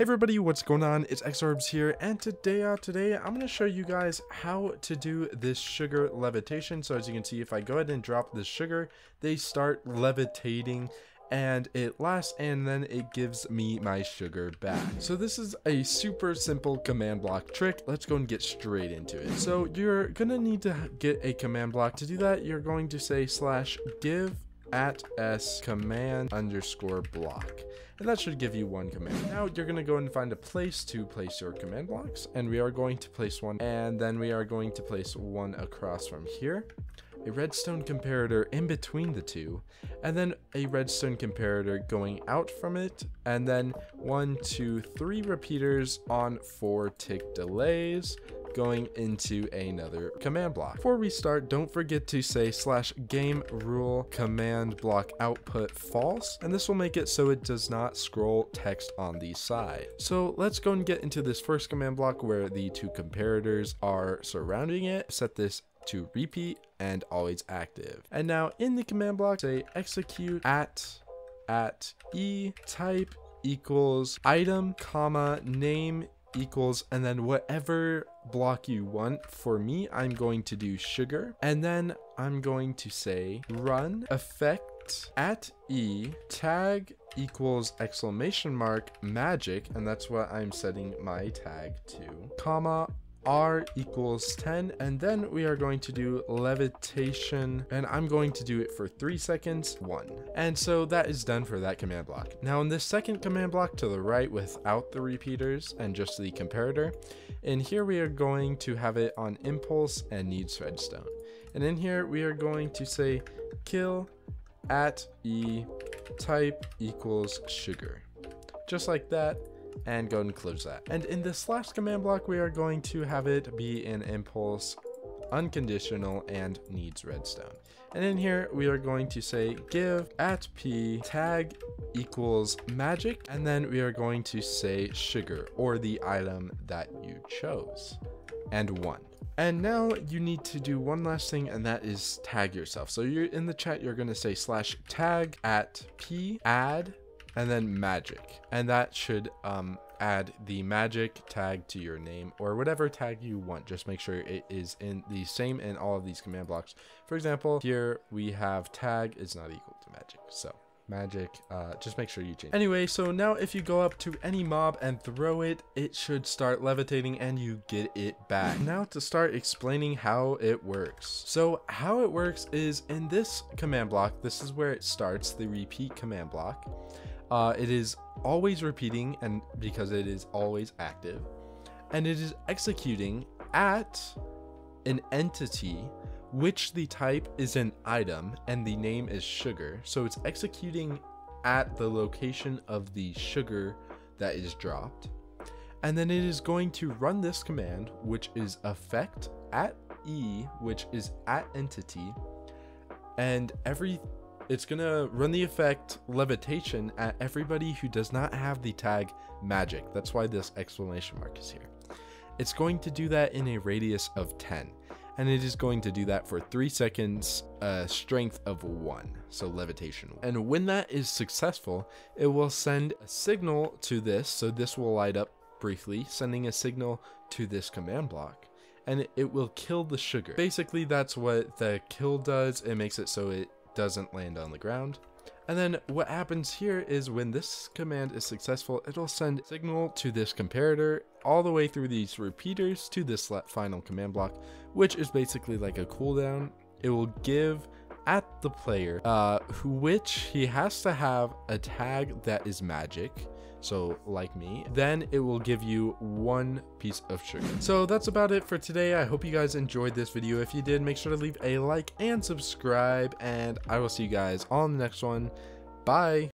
everybody, what's going on? It's Xorbes here, and today, uh, today I'm going to show you guys how to do this sugar levitation. So as you can see, if I go ahead and drop the sugar, they start levitating and it lasts and then it gives me my sugar back. So this is a super simple command block trick. Let's go and get straight into it. So you're gonna need to get a command block. To do that, you're going to say slash give at s command underscore block. And that should give you one command. Now you're going to go and find a place to place your command blocks. And we are going to place one and then we are going to place one across from here. A redstone comparator in between the two, and then a redstone comparator going out from it, and then one, two, three repeaters on four tick delays, going into another command block. Before we start, don't forget to say slash game rule command block output false, and this will make it so it does not scroll text on the side. So let's go and get into this first command block where the two comparators are surrounding it. Set this to repeat and always active. And now in the command block, say execute at at e type equals item comma name equals and then whatever block you want for me i'm going to do sugar and then i'm going to say run effect at e tag equals exclamation mark magic and that's what i'm setting my tag to comma r equals 10 and then we are going to do levitation and i'm going to do it for three seconds one. And so that is done for that command block. Now in this second command block to the right without the repeaters and just the comparator in here we are going to have it on impulse and needs redstone. And in here we are going to say kill at e type equals sugar. Just like that and go and close that. And in this last command block, we are going to have it be an impulse, unconditional, and needs redstone. And in here, we are going to say give at p tag equals magic, and then we are going to say sugar or the item that you chose and one. And now you need to do one last thing and that is tag yourself. So you're in the chat, you're going to say slash tag at p add and then magic. And that should um, add the magic tag to your name or whatever tag you want. Just make sure it is in the same in all of these command blocks. For example here we have tag is not equal to magic. So magic uh, just make sure you change anyway so now if you go up to any mob and throw it it should start levitating and you get it back. Now to start explaining how it works. So how it works is in this command block this is where it starts the repeat command block uh, it is always repeating and because it is always active. And it is executing at an entity which the type is an item and the name is sugar. So it's executing at the location of the sugar that is dropped. And then it is going to run this command which is effect at e which is at entity. And every it's gonna run the effect levitation at everybody who does not have the tag magic. That's why this exclamation mark is here. It's going to do that in a radius of 10 and it is going to do that for three seconds, uh, strength of one, so levitation. And when that is successful, it will send a signal to this, so this will light up briefly, sending a signal to this command block, and it will kill the sugar. Basically, that's what the kill does. It makes it so it doesn't land on the ground. And then what happens here is when this command is successful, it'll send signal to this comparator all the way through these repeaters to this final command block, which is basically like a cooldown. It will give at the player, uh, which he has to have a tag that is magic so like me, then it will give you one piece of sugar. So that's about it for today. I hope you guys enjoyed this video. If you did, make sure to leave a like and subscribe, and I will see you guys on the next one. Bye!